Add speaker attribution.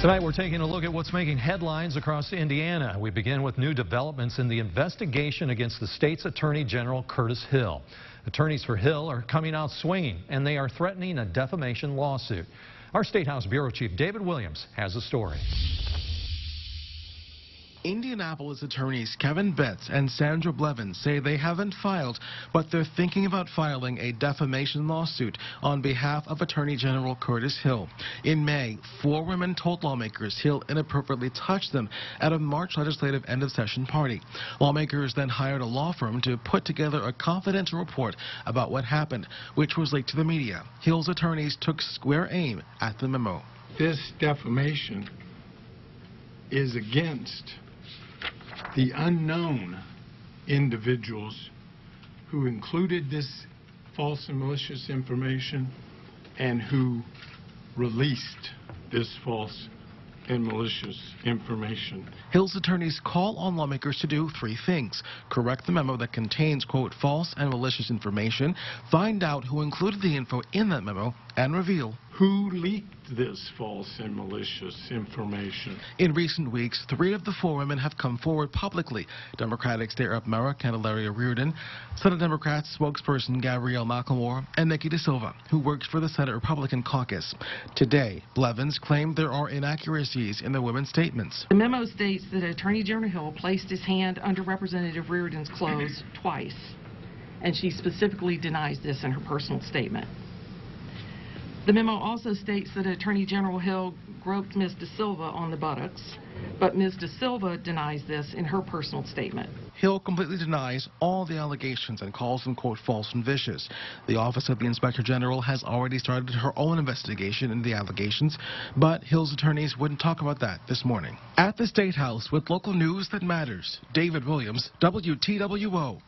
Speaker 1: Tonight we're taking a look at what's making headlines across Indiana. We begin with new developments in the investigation against the state's Attorney General Curtis Hill. Attorneys for Hill are coming out swinging and they are threatening a defamation lawsuit. Our State House Bureau Chief David Williams has the story.
Speaker 2: Indianapolis attorneys Kevin Betz and Sandra Blevins say they haven't filed, but they're thinking about filing a defamation lawsuit on behalf of Attorney General Curtis Hill. In May, four women told lawmakers Hill inappropriately touched them at a March legislative end of session party. Lawmakers then hired a law firm to put together a confidential report about what happened, which was leaked to the media. Hill's attorneys took square aim at the memo.
Speaker 3: This defamation is against the unknown individuals who included this false and malicious information and who released this false and malicious information.
Speaker 2: Hill's attorneys call on lawmakers to do three things. Correct the memo that contains, quote, false and malicious information, find out who included the info in that memo, and reveal
Speaker 3: who leaked this false and malicious information.
Speaker 2: In recent weeks, three of the four women have come forward publicly. Democratic State Rep Mara Candelaria Reardon, Senate Democrat spokesperson Gabrielle McLemore, and Niki DaSilva, who works for the Senate Republican caucus. Today, Blevins claimed there are inaccuracies in the women's statements.
Speaker 4: The memo states that Attorney General Hill placed his hand under Representative Reardon's clothes twice, and she specifically denies this in her personal statement. The memo also states that Attorney General Hill groped Ms. DaSilva on the buttocks, but Ms. DaSilva denies this in her personal statement.
Speaker 2: Hill completely denies all the allegations and calls them, quote, false and vicious. The Office of the Inspector General has already started her own investigation into the allegations, but Hill's attorneys wouldn't talk about that this morning. At the State House with local news that matters, David Williams, WTWO.